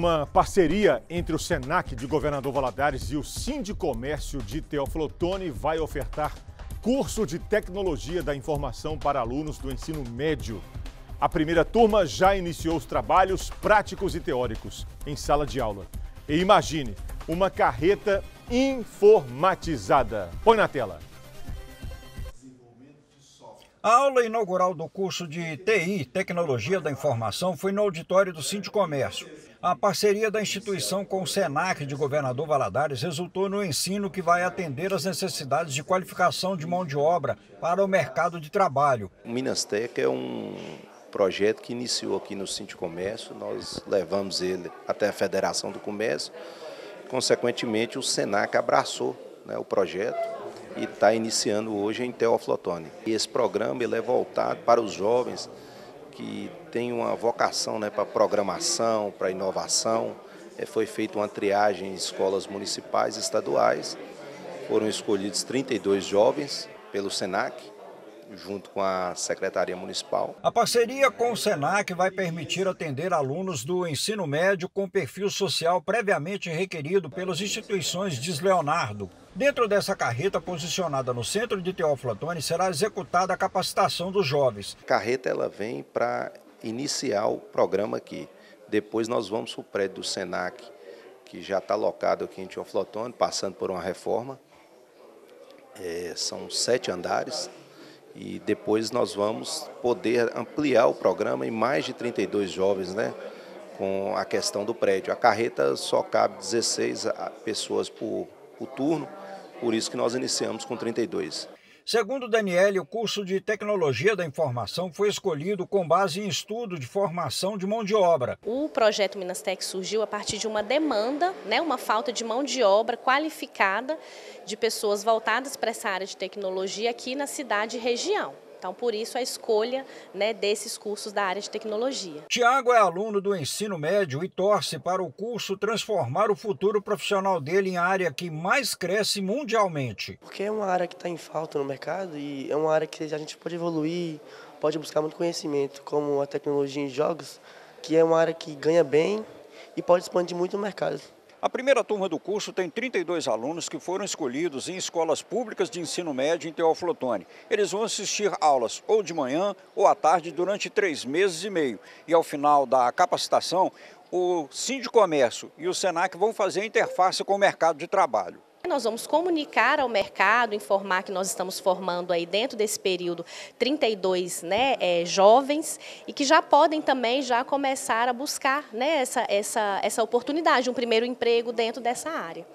Uma parceria entre o SENAC de Governador Valadares e o Sindicomércio de Teófilo Otoni vai ofertar curso de tecnologia da informação para alunos do ensino médio. A primeira turma já iniciou os trabalhos práticos e teóricos em sala de aula. E imagine, uma carreta informatizada. Põe na tela. A aula inaugural do curso de TI, Tecnologia da Informação, foi no auditório do Sindicomércio. A parceria da instituição com o SENAC de Governador Valadares resultou no ensino que vai atender às necessidades de qualificação de mão de obra para o mercado de trabalho. O Minas Tech é um projeto que iniciou aqui no Sindicomércio, nós levamos ele até a Federação do Comércio, consequentemente o SENAC abraçou né, o projeto e está iniciando hoje em Teoflotone. E esse programa ele é voltado para os jovens que têm uma vocação né, para programação, para inovação. É, foi feita uma triagem em escolas municipais e estaduais. Foram escolhidos 32 jovens pelo SENAC junto com a Secretaria Municipal. A parceria com o SENAC vai permitir atender alunos do ensino médio com perfil social previamente requerido pelas instituições de Leonardo. Dentro dessa carreta posicionada no centro de Teófilo Otoni será executada a capacitação dos jovens. A carreta ela vem para iniciar o programa aqui. Depois nós vamos para o prédio do SENAC, que já está locado aqui em Teófilo Otoni, passando por uma reforma. É, são sete andares, e depois nós vamos poder ampliar o programa em mais de 32 jovens, né? Com a questão do prédio. A carreta só cabe 16 pessoas por, por turno, por isso que nós iniciamos com 32. Segundo Daniele, o curso de Tecnologia da Informação foi escolhido com base em estudo de formação de mão de obra. O projeto Minas Tech surgiu a partir de uma demanda, né, uma falta de mão de obra qualificada de pessoas voltadas para essa área de tecnologia aqui na cidade e região. Então, por isso, a escolha né, desses cursos da área de tecnologia. Tiago é aluno do ensino médio e torce para o curso transformar o futuro profissional dele em área que mais cresce mundialmente. Porque é uma área que está em falta no mercado e é uma área que a gente pode evoluir, pode buscar muito conhecimento, como a tecnologia em jogos, que é uma área que ganha bem e pode expandir muito o mercado. A primeira turma do curso tem 32 alunos que foram escolhidos em escolas públicas de ensino médio em Teófilo Otoni. Eles vão assistir aulas ou de manhã ou à tarde durante três meses e meio. E ao final da capacitação, o Sindicomércio e o Senac vão fazer a interface com o mercado de trabalho. Nós vamos comunicar ao mercado, informar que nós estamos formando aí dentro desse período 32 né, é, jovens e que já podem também já começar a buscar né, essa, essa, essa oportunidade, um primeiro emprego dentro dessa área.